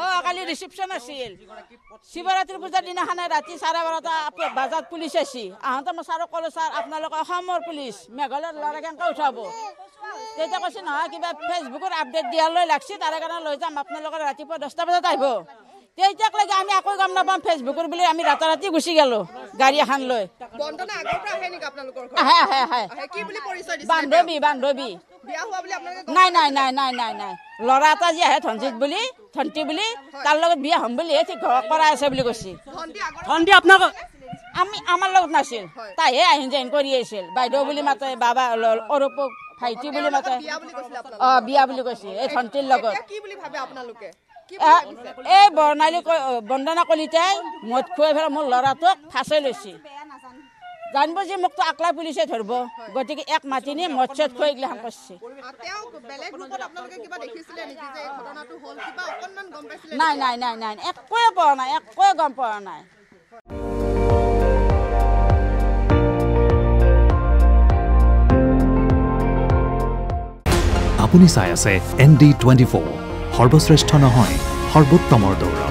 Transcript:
অঁ কালি ৰিচিপশ্যন আছিল। শিৱৰাত্ৰি পূজাৰ দিনাখনে ৰাতি চাৰে বাৰটা বাজাত পুলিচ আহিছে আহোঁতে মই ছাৰক ক'লোঁ ছাৰ আপোনালোকে অসমৰ পুলিচ মেঘালয়ত ল'ৰা কেনেকৈ উঠাব। তেতিয়া কৈছে নহয় কিবা ফেচবুকত আপডেট দিয়ালৈ লাগছে তাৰে কাৰণে লৈ যাম আপোনালোকে ৰাতিপুৱা দহটা বজাত আহিব। তেতিয়াক লাগে আমি আকৌ গম নাপাম ফেচবুকৰ বুলি আমি ৰাতাৰাতি গুচি গ'লোঁ গাড়ী এখন লৈ। আহে আপোনালোকৰ আহে আহে বান্ধৱী বান্ধৱী। নাই নাই নাই নাই নাই নাই। ল'ৰা এটা যি আহে ধনজিত বুলি ধন্তি বুলি তাৰ লগত বিয়া হ'ম বুলিহে ঠিক ঘৰত কৰাই আছে বুলি কৈছে। ভণ্টি আপোনাক আমি আমাৰ লগত নাছিল। তাইহে আহিন যাইন কৰি আহিছিল বাইদেউ বুলি মাতে বাবা অৰূপক ভাইটি বুলি মাতে। অ বিয়া বুলি কৈছে এই ধন্তিৰ লগত। এই বৰ্ণালী বন্দনা কলিতাই মদ খুৱাই পেলাই মোৰ ল'ৰাটোক ফাঁচি লৈছে। জানিব যে মোকতো আকলা পুলিচে ধৰিব। গতিকে এক মাতি নি মদ চদ খুৱাই এইগিলাখান কৰিছে আ, তেওঁ বেলেগ ৰূপত আপোনালোকে কিবা দেখিছিলে নেকি যে এই ঘটনাটো হ'ল কিবা অকণমান গম পাইছিলে নাই নাই নাই নাই একোৱে পোৱা নাই একোৱে গম পোৱা নাই। আপুনি চাই আছে এন ডি টুৱেণ্টি ফ'ৰ। সৰ্বশ্ৰেষ্ঠ নহয় সৰ্বোত্তমৰ দৌৰা